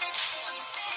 Yeah.